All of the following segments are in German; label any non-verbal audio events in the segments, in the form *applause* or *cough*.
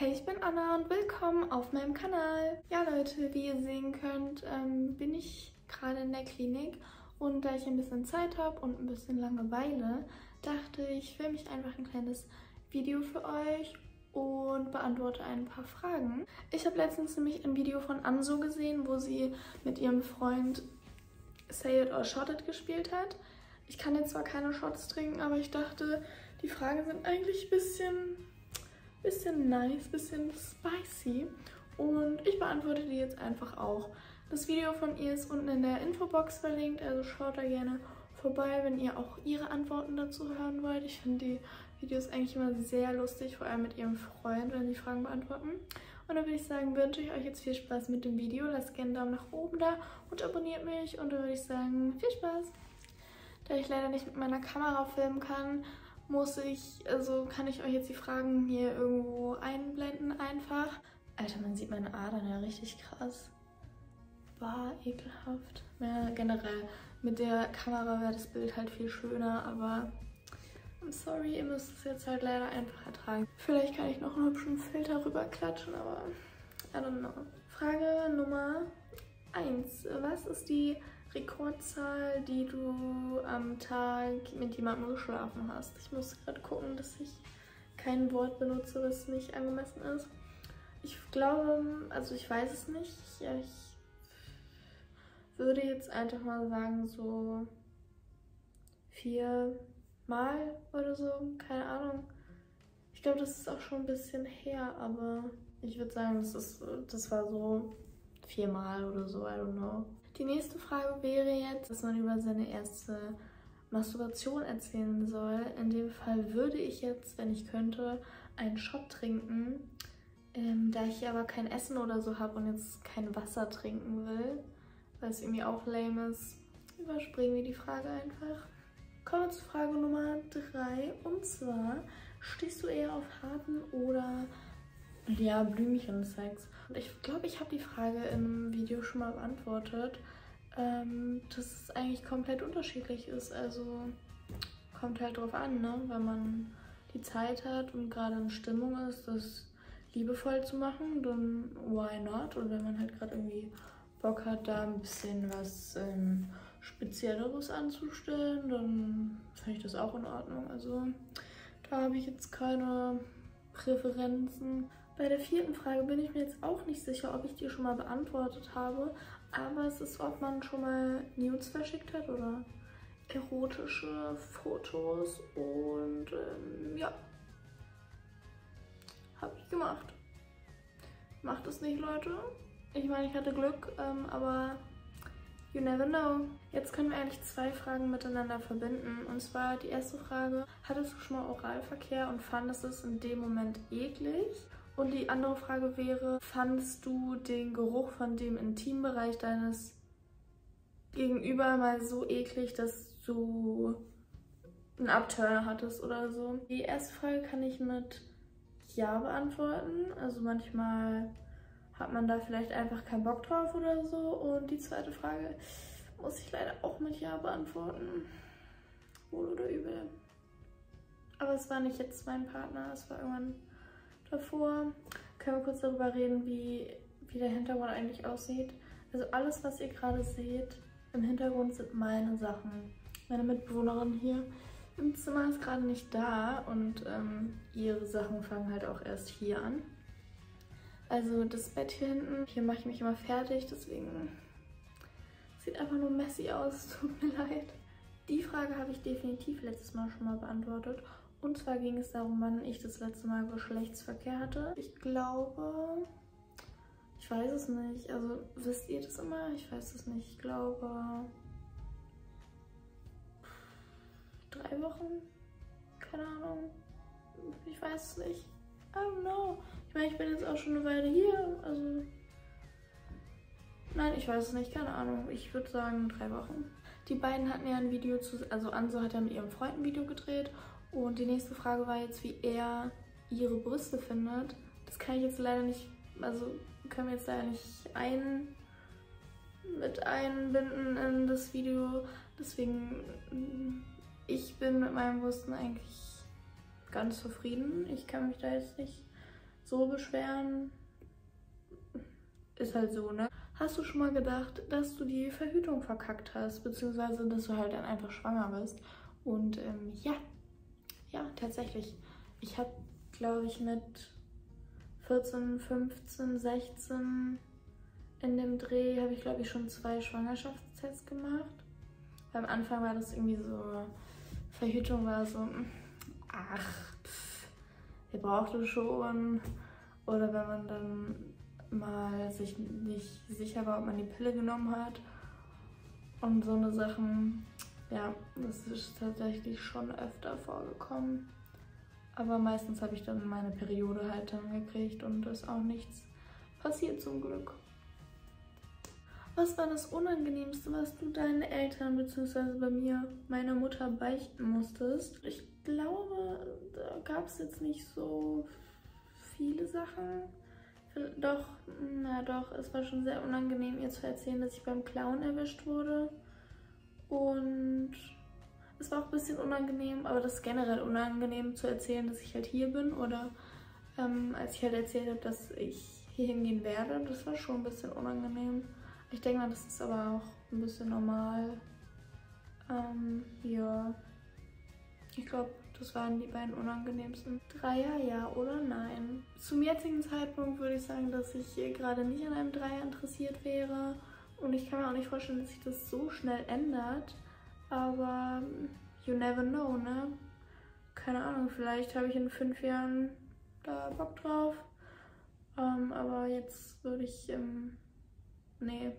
Hey, ich bin Anna und willkommen auf meinem Kanal. Ja Leute, wie ihr sehen könnt, ähm, bin ich gerade in der Klinik und da ich ein bisschen Zeit habe und ein bisschen Langeweile, dachte ich, filme ich einfach ein kleines Video für euch und beantworte ein paar Fragen. Ich habe letztens nämlich ein Video von Anso gesehen, wo sie mit ihrem Freund Say It or Shot It gespielt hat. Ich kann jetzt zwar keine Shots trinken, aber ich dachte, die Fragen sind eigentlich ein bisschen bisschen nice, bisschen spicy. Und ich beantworte die jetzt einfach auch. Das Video von ihr ist unten in der Infobox verlinkt, also schaut da gerne vorbei, wenn ihr auch ihre Antworten dazu hören wollt. Ich finde die Videos eigentlich immer sehr lustig, vor allem mit ihrem Freund, wenn sie Fragen beantworten. Und dann würde ich sagen, wünsche ich euch jetzt viel Spaß mit dem Video. Lasst gerne einen Daumen nach oben da und abonniert mich. Und dann würde ich sagen, viel Spaß! Da ich leider nicht mit meiner Kamera filmen kann, muss ich, also kann ich euch jetzt die Fragen hier irgendwo einblenden einfach. Alter, man sieht meine Adern ja richtig krass. War ekelhaft. Ja, generell, mit der Kamera wäre das Bild halt viel schöner, aber I'm sorry, ihr müsst es jetzt halt leider einfach ertragen. Vielleicht kann ich noch einen hübschen Filter rüber klatschen, aber I don't know. Frage Nummer 1. Was ist die Rekordzahl, die du am Tag mit jemandem geschlafen hast. Ich muss gerade gucken, dass ich kein Wort benutze, was nicht angemessen ist. Ich glaube, also ich weiß es nicht. Ich würde jetzt einfach mal sagen, so vier Mal oder so, keine Ahnung. Ich glaube, das ist auch schon ein bisschen her, aber ich würde sagen, das, ist, das war so viermal oder so, I don't know. Die nächste Frage wäre jetzt, dass man über seine erste Masturbation erzählen soll. In dem Fall würde ich jetzt, wenn ich könnte, einen Shot trinken. Ähm, da ich aber kein Essen oder so habe und jetzt kein Wasser trinken will, weil es irgendwie auch lame ist, überspringen wir die Frage einfach. Kommen wir zu Frage Nummer 3 und zwar, stehst du eher auf harten oder ja, Blümchen-Sex? Und ich glaube, ich habe die Frage im Video schon mal beantwortet, ähm, dass es eigentlich komplett unterschiedlich ist. Also kommt halt drauf an, ne? Wenn man die Zeit hat und gerade in Stimmung ist, das liebevoll zu machen, dann why not? Und wenn man halt gerade irgendwie Bock hat, da ein bisschen was ähm, Spezielleres anzustellen, dann finde ich das auch in Ordnung. Also da habe ich jetzt keine Präferenzen. Bei der vierten Frage bin ich mir jetzt auch nicht sicher, ob ich die schon mal beantwortet habe. Aber es ist, ob man schon mal Nudes verschickt hat oder erotische Fotos. Und ähm, ja, habe ich gemacht. Macht es nicht, Leute. Ich meine, ich hatte Glück, ähm, aber you never know. Jetzt können wir eigentlich zwei Fragen miteinander verbinden. Und zwar die erste Frage, hattest du schon mal Oralverkehr und fandest es in dem Moment eklig? Und die andere Frage wäre, fandest du den Geruch von dem Intimbereich deines Gegenüber mal so eklig, dass du einen Abturner hattest oder so? Die erste Frage kann ich mit Ja beantworten. Also manchmal hat man da vielleicht einfach keinen Bock drauf oder so. Und die zweite Frage muss ich leider auch mit Ja beantworten. Wohl oder übel. Aber es war nicht jetzt mein Partner, es war irgendwann davor. Können wir kurz darüber reden, wie, wie der Hintergrund eigentlich aussieht. Also alles, was ihr gerade seht im Hintergrund, sind meine Sachen. Meine Mitbewohnerin hier im Zimmer ist gerade nicht da und ähm, ihre Sachen fangen halt auch erst hier an. Also das Bett hier hinten, hier mache ich mich immer fertig, deswegen sieht einfach nur messy aus, *laughs* tut mir leid. Die Frage habe ich definitiv letztes Mal schon mal beantwortet und zwar ging es darum, wann ich das letzte Mal Geschlechtsverkehr hatte. Ich glaube, ich weiß es nicht. Also wisst ihr das immer? Ich weiß es nicht. Ich glaube drei Wochen. Keine Ahnung. Ich weiß es nicht. I don't know. Ich meine, ich bin jetzt auch schon eine Weile hier. Also. Nein, ich weiß es nicht. Keine Ahnung. Ich würde sagen drei Wochen. Die beiden hatten ja ein Video zu. Also Anso hat ja mit ihrem Freund ein Video gedreht und die nächste Frage war jetzt, wie er ihre Brüste findet. Das kann ich jetzt leider nicht, also können wir jetzt leider nicht ein, mit einbinden in das Video. Deswegen, ich bin mit meinen Brüsten eigentlich ganz zufrieden. Ich kann mich da jetzt nicht so beschweren. Ist halt so, ne? Hast du schon mal gedacht, dass du die Verhütung verkackt hast, beziehungsweise dass du halt dann einfach schwanger bist? Und ähm, ja, ja, tatsächlich. Ich habe, glaube ich, mit 14, 15, 16 in dem Dreh habe ich, glaube ich, schon zwei Schwangerschaftstests gemacht. Am Anfang war das irgendwie so, Verhütung war so, ach, pff, ihr braucht es schon. Oder wenn man dann mal sich nicht sicher war, ob man die Pille genommen hat. Und so eine Sachen, ja, das ist tatsächlich schon öfter vorgekommen. Aber meistens habe ich dann meine Periode halt dann gekriegt und ist auch nichts passiert zum Glück. Was war das Unangenehmste, was du deinen Eltern bzw. bei mir, meiner Mutter, beichten musstest? Ich glaube, da gab es jetzt nicht so viele Sachen. Doch, na doch, es war schon sehr unangenehm, ihr zu erzählen, dass ich beim Clown erwischt wurde. Und es war auch ein bisschen unangenehm, aber das ist generell unangenehm zu erzählen, dass ich halt hier bin. Oder ähm, als ich halt erzählt habe, dass ich hier hingehen werde, das war schon ein bisschen unangenehm. Ich denke mal, das ist aber auch ein bisschen normal. Ähm, ja. Ich glaube, das waren die beiden unangenehmsten. Dreier, ja oder nein? Zum jetzigen Zeitpunkt würde ich sagen, dass ich gerade nicht an einem Dreier interessiert wäre. Und ich kann mir auch nicht vorstellen, dass sich das so schnell ändert. Aber you never know, ne? Keine Ahnung, vielleicht habe ich in fünf Jahren da Bock drauf. Ähm, aber jetzt würde ich, ähm, nee,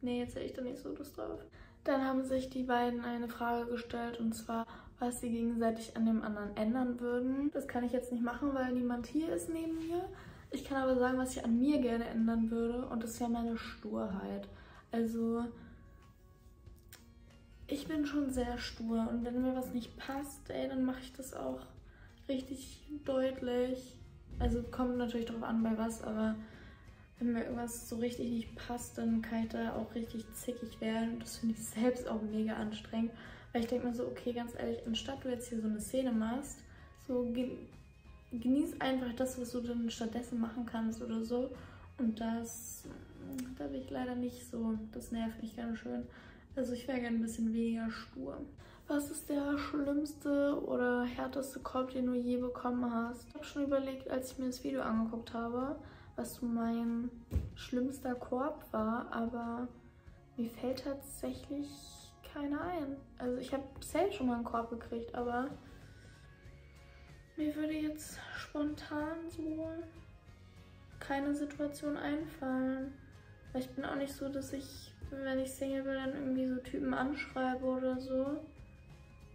nee, jetzt hätte ich da nicht so Lust drauf. Dann haben sich die beiden eine Frage gestellt und zwar, was sie gegenseitig an dem anderen ändern würden. Das kann ich jetzt nicht machen, weil niemand hier ist neben mir. Ich kann aber sagen, was ich an mir gerne ändern würde und das ist ja meine Sturheit. Also ich bin schon sehr stur und wenn mir was nicht passt, ey, dann mache ich das auch richtig deutlich. Also kommt natürlich darauf an, bei was, aber wenn mir irgendwas so richtig nicht passt, dann kann ich da auch richtig zickig werden. Und das finde ich selbst auch mega anstrengend. Weil ich denke mir so, okay, ganz ehrlich, anstatt du jetzt hier so eine Szene machst, so genieß einfach das, was du dann stattdessen machen kannst oder so. Und das, da bin ich leider nicht so. Das nervt mich ganz schön. Also ich wäre gerne ein bisschen weniger stur. Was ist der schlimmste oder härteste Korb, den du je bekommen hast? Ich habe schon überlegt, als ich mir das Video angeguckt habe, was mein schlimmster Korb war, aber mir fällt tatsächlich keiner ein. Also ich habe selbst schon mal einen Korb gekriegt, aber mir würde jetzt spontan so keine Situation einfallen. Weil ich bin auch nicht so, dass ich wenn ich Single bin, dann irgendwie so Typen anschreibe oder so.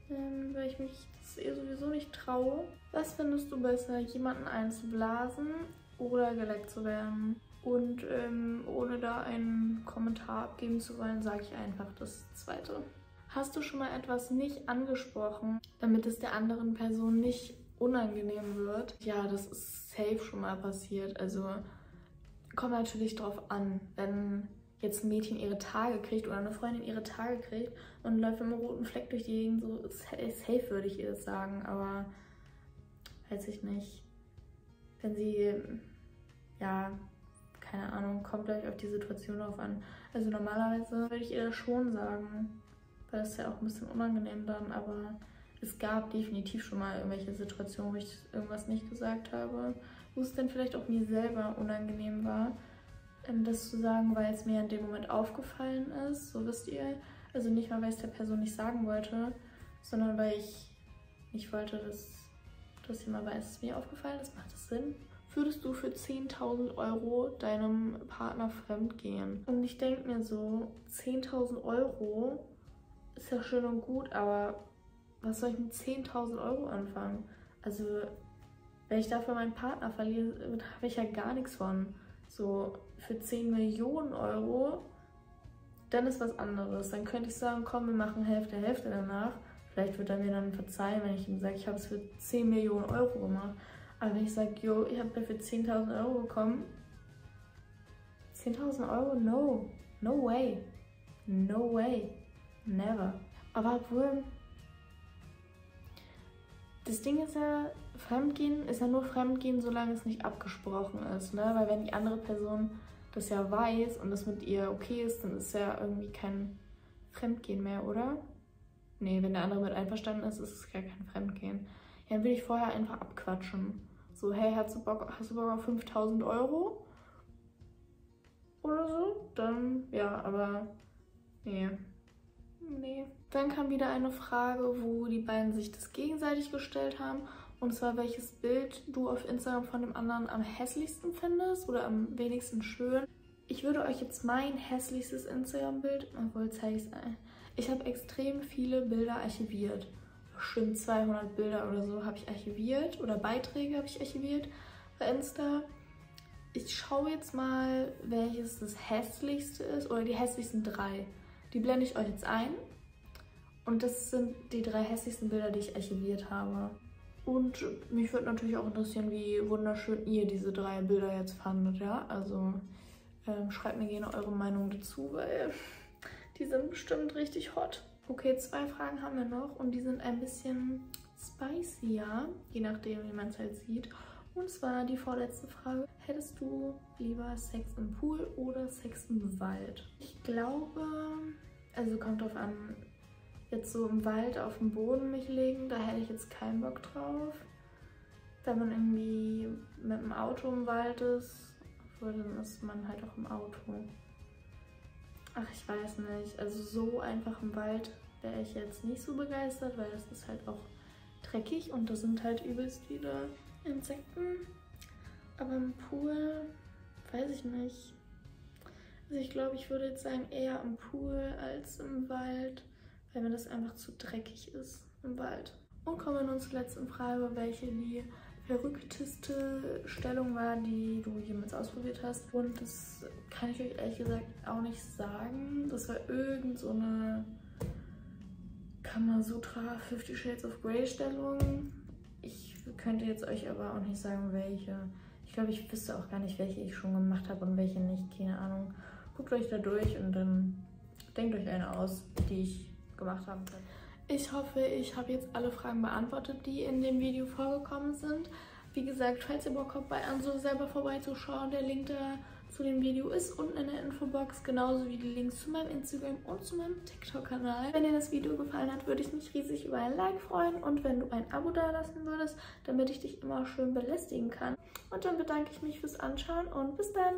Ähm, weil ich mich das eh sowieso nicht traue. Was findest du besser, jemanden einzublasen oder geleckt zu werden? Und ähm, ohne da einen Kommentar abgeben zu wollen, sage ich einfach das Zweite. Hast du schon mal etwas nicht angesprochen, damit es der anderen Person nicht unangenehm wird? Ja, das ist safe schon mal passiert. Also kommt natürlich drauf an, wenn jetzt ein Mädchen ihre Tage kriegt oder eine Freundin ihre Tage kriegt und läuft mit einem roten Fleck durch die Gegend, so safe würde ich ihr das sagen, aber weiß ich nicht. Wenn sie, ja, keine Ahnung, kommt gleich auf die Situation drauf an. Also normalerweise würde ich ihr das schon sagen, weil es ja auch ein bisschen unangenehm dann, aber es gab definitiv schon mal irgendwelche Situationen, wo ich irgendwas nicht gesagt habe, wo es dann vielleicht auch mir selber unangenehm war das zu sagen, weil es mir in dem Moment aufgefallen ist, so wisst ihr. Also nicht mal, weil ich es der Person nicht sagen wollte, sondern weil ich nicht wollte, dass, dass jemand weiß, es mir aufgefallen ist. Macht das Sinn? Würdest du für 10.000 Euro deinem Partner fremd gehen? Und ich denke mir so, 10.000 Euro ist ja schön und gut, aber was soll ich mit 10.000 Euro anfangen? Also, wenn ich dafür meinen Partner verliere, habe ich ja gar nichts von. So, für 10 Millionen Euro, dann ist was anderes. Dann könnte ich sagen, komm, wir machen Hälfte, Hälfte danach. Vielleicht wird er mir dann verzeihen, wenn ich ihm sage, ich habe es für 10 Millionen Euro gemacht. Aber wenn ich sage, yo, ich habe dafür 10.000 Euro bekommen, 10.000 Euro? No. No way. No way. Never. Aber obwohl, das Ding ist ja, Fremdgehen ist ja nur Fremdgehen, solange es nicht abgesprochen ist, ne? Weil wenn die andere Person das ja weiß und das mit ihr okay ist, dann ist ja irgendwie kein Fremdgehen mehr, oder? Nee, wenn der andere mit einverstanden ist, ist es gar kein Fremdgehen. Ja, dann will ich vorher einfach abquatschen. So, hey, hast du Bock, hast du Bock auf 5000 Euro? Oder so? Dann, ja, aber nee. Nee. Dann kam wieder eine Frage, wo die beiden sich das gegenseitig gestellt haben. Und zwar, welches Bild du auf Instagram von dem anderen am hässlichsten findest oder am wenigsten schön. Ich würde euch jetzt mein hässlichstes Instagram-Bild, obwohl zeige ich es Ich habe extrem viele Bilder archiviert. Bestimmt 200 Bilder oder so habe ich archiviert oder Beiträge habe ich archiviert bei Insta. Ich schaue jetzt mal, welches das hässlichste ist oder die hässlichsten drei. Die blende ich euch jetzt ein. Und das sind die drei hässlichsten Bilder, die ich archiviert habe. Und mich würde natürlich auch interessieren, wie wunderschön ihr diese drei Bilder jetzt fandet, ja? Also ähm, schreibt mir gerne eure Meinung dazu, weil die sind bestimmt richtig hot. Okay, zwei Fragen haben wir noch und die sind ein bisschen spicier, je nachdem, wie man es halt sieht. Und zwar die vorletzte Frage. Hättest du lieber Sex im Pool oder Sex im Wald? Ich glaube, also kommt drauf an, jetzt so im Wald auf dem Boden mich legen, da hätte ich jetzt keinen Bock drauf. Wenn man irgendwie mit dem Auto im Wald ist, obwohl dann ist man halt auch im Auto. Ach, ich weiß nicht. Also so einfach im Wald wäre ich jetzt nicht so begeistert, weil das ist halt auch dreckig und da sind halt übelst viele Insekten. Aber im Pool weiß ich nicht. Also ich glaube, ich würde jetzt sagen eher im Pool als im Wald weil mir das einfach zu dreckig ist im Wald. Und kommen wir nun zur letzten Frage, welche die verrückteste Stellung war, die du jemals ausprobiert hast. Und das kann ich euch ehrlich gesagt auch nicht sagen. Das war irgend so eine Kamasutra 50 Shades of Grey Stellung. Ich könnte jetzt euch aber auch nicht sagen, welche. Ich glaube, ich wüsste auch gar nicht, welche ich schon gemacht habe und welche nicht. Keine Ahnung. Guckt euch da durch und dann denkt euch eine aus, die ich gemacht haben können. Ich hoffe, ich habe jetzt alle Fragen beantwortet, die in dem Video vorgekommen sind. Wie gesagt, falls ihr Bock habt, bei Anso selber vorbeizuschauen, der Link da zu dem Video ist unten in der Infobox, genauso wie die Links zu meinem Instagram und zu meinem TikTok-Kanal. Wenn dir das Video gefallen hat, würde ich mich riesig über ein Like freuen und wenn du ein Abo dalassen würdest, damit ich dich immer schön belästigen kann. Und dann bedanke ich mich fürs Anschauen und bis dann!